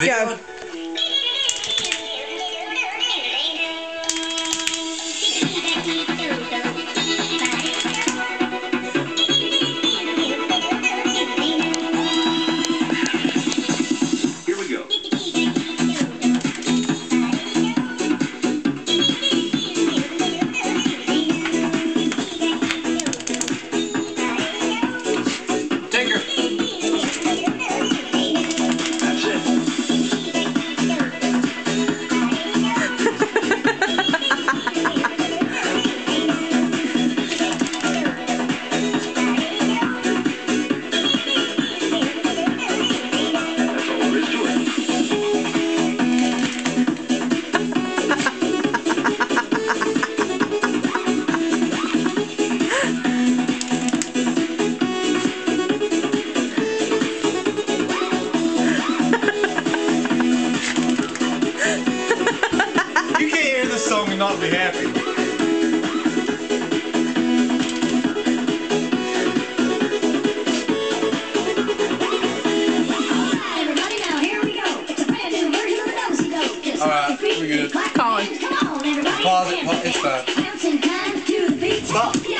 Go. Nosy Dope. Just All right, like your feet, we good. clap Colin. your hands. Come on, everybody. Pause it, Dance pause- it's it. fine. Bouncing time to the beat. Stop. You know,